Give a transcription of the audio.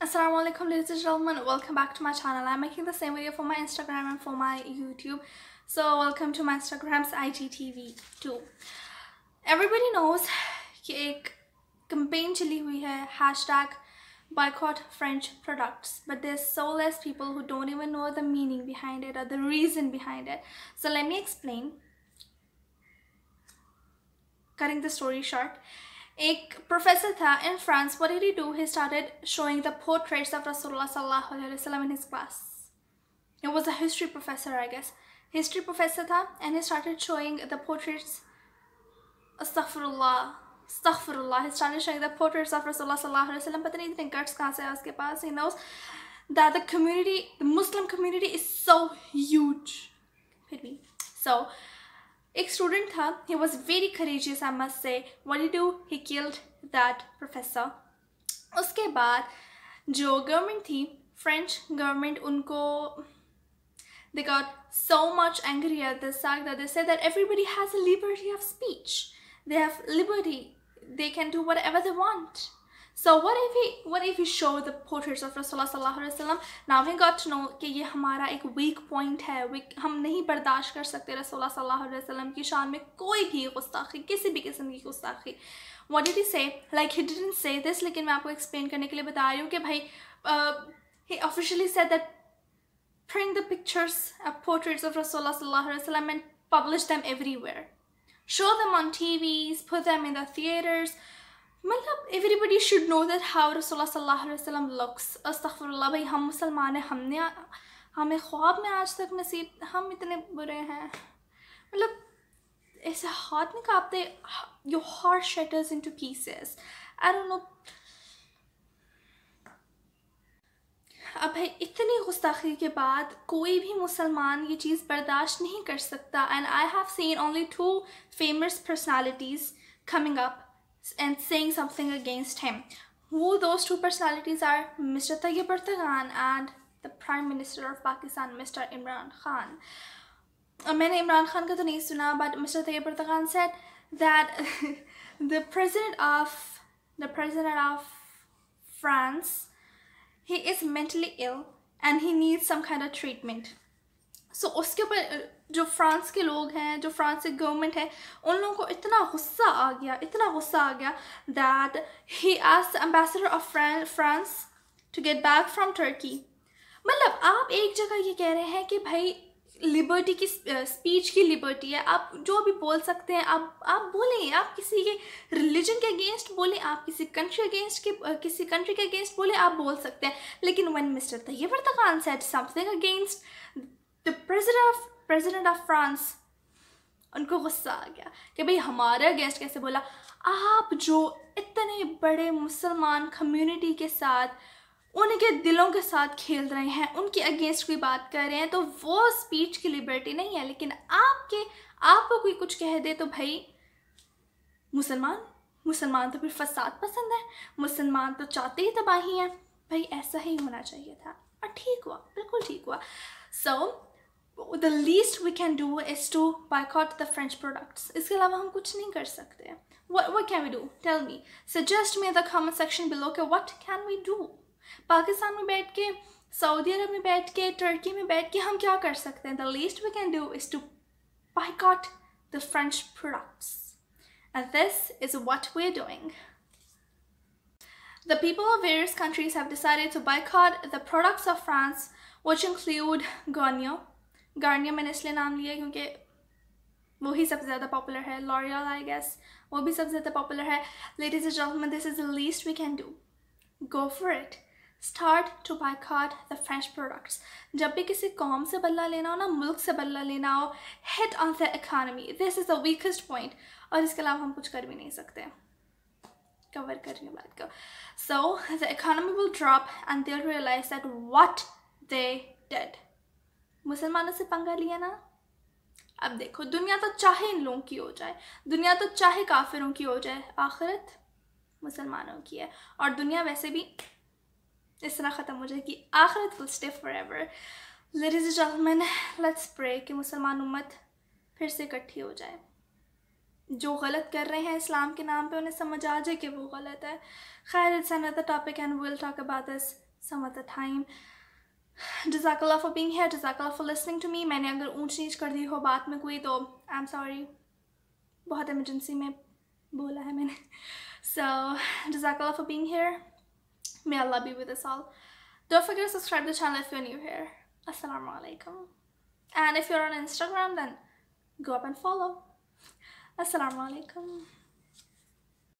Assalamu alaikum ladies and gentlemen welcome back to my channel I'm making the same video for my Instagram and for my YouTube so welcome to my Instagram's IGTV too everybody knows कि एक campaign चली हुई है hashtag boycott French products but there's so less people who don't even know the meaning behind it or the reason behind it so let me explain cutting the story short एक professor था in France what did he do he started showing the portraits of Rasulullah sallallahu alaihi wasallam in his class it was a history professor I guess history professor था and he started showing the portraits astaghfirullah astaghfirullah he started showing the portraits of Rasulullah sallallahu alaihi wasallam पता नहीं इतने guts कहाँ से उसके पास he knows that the community the Muslim community is so huge फिर भी so एक स्टूडेंट था he was very courageous I must say what do he killed that professor उसके बाद जो गवर्नमेंट थी फ्रेंच गवर्नमेंट उनको they got so much angry at this fact that they said that everybody has a liberty of speech they have liberty they can do whatever they want so what if we what if we show the portraits of Rasulullah sallallahu alaihi wasallam now we got to know कि ये हमारा एक weak point है weak, हम नहीं बर्दाश्त कर सकते रसोल्ला सल्लल्लाहु अलैहि वसल्लम की शान में कोई भी गुस्ताखी किसी भी किस्म की गुस्ताखी what did he say like he didn't say this लेकिन मैं आपको explain करने के लिए बता रही हूँ कि भाई uh, he officially said that print the pictures of portraits of Rasulullah sallallahu alaihi wasallam and publish them everywhere show them on TVs put them in the theaters मतलब everybody should know that how रसोल्ला सल्लल्लाहु looks अस्तगफिरुल्लाह भाई, हम मुसलमान हैं, हमने हमें ख्वाब में आज तक नसीब, हम इतने बुरे हैं। मतलब ऐसे हाथ नहीं कांपते your heart shatters into pieces I don't know अब भाई, इतनी गुस्ताखी के बाद कोई भी मुसलमान ये चीज़ बर्दाश्त नहीं कर सकता। And I have seen only two famous personalities coming up and saying something against him. Who those two personalities are Mr. Tayyip Erdogan and the Prime Minister of Pakistan, Mr. Imran Khan. Uh, मैंने इमरान खान का तो नहीं सुना but Mr. Tayyip Erdogan said that the president of the president of France he is mentally ill and he needs some kind of treatment. So, उसके ऊपर जो France के लोग हैं, जो फ्रांस की गवर्नमेंट है, उन लोगों को इतना गुस्सा आ गया, इतना गुस्सा आ गया दैट ही आज ambassador of France to get back from Turkey मतलब आप एक जगह ये कह रहे हैं कि भाई लिबर्टी की स्पीच की लिबर्टी है। आप जो भी बोल सकते हैं, आप आप बोलें, आप किसी के रिलीजन के अगेंस्ट बोलें, आप किसी कंट्री अगेंस्ट के किसी कंट्री के अगेंस्ट बोलें, आप बोल सकते हैं। लेकिन one mister Tayyip तकान set something against the president of president of France उनको गुस्सा आ गया कि भाई हमारे गेस्ट कैसे बोला? आप जो इतने बड़े मुसलमान कम्युनिटी के साथ उनके दिलों के साथ खेल रहे हैं उनके अगेंस्ट कोई बात कर रहे हैं तो वो स्पीच की लिबर्टी नहीं है। लेकिन आपके आपको कोई कुछ कह दे तो भाई मुसलमान मुसलमान तो फिर फसाद पसंद है मुसलमान तो चाहते ही तबाही हैं। भाई ऐसा ही होना चाहिए था। और ठीक हुआ बिल्कुल ठीक हुआ। So so, the least we can do is to boycott the French products. इसके अलावा हम कुछ नहीं कर सकते What, what can we do? Tell me. Suggest me in the comment section below कि what can we do? Pakistan में बैठ के सऊदी अरब में बैठ के टर्की में बैठ के हम क्या कर सकते हैं The least we can do is to boycott the French products. And this is what we're doing. The people of various countries have decided to boycott the products of France, which include Garnier, Garnier मैंने इसलिए नाम लिया क्योंकि वही सबसे ज़्यादा popular है L'Oréal I guess वो भी सबसे ज़्यादा पॉपुलर है। Ladies and gentleman this is the least we can do go for it start to card the French products जब भी किसी कॉम से बदला लेना हो ना, मुल्क से बदला लेना हो hit on the economy this is the weakest point और इसके अलावा हम कुछ कर भी नहीं सकते। कवर कर रही हूँ बात को। So the economy will drop and they realize that what they did मुसलमानों से पंगा लिया ना? अब देखो, दुनिया तो चाहे इन लोगों की हो जाए, दुनिया तो चाहे काफिरों की हो जाए, आखिरत मुसलमानों की है। और दुनिया वैसे भी इस तरह ख़त्म हो जाएगी, आखिरत will stay for ever ladies gentlemen let's pray कि मुसलमान उम्मत फिर से इकट्ठी हो जाए। जो गलत कर रहे हैं इस्लाम के नाम पे, उन्हें समझ आ जाए कि वो गलत है। खैर it's another topic and will talk about this of the time. Jazakallah for being here. Jazakallah for listening to me. मैंने अगर ऊंच नीच कर दी हो बात में कोई तो I'm sorry. बहुत emergency में बोला है मैंने. Jazakallah for being here. May Allah be with us all. Don't forget to subscribe to the channel if you're new here. Assalamu alaikum. And if you're on Instagram, then go up and follow. Assalamu alaikum.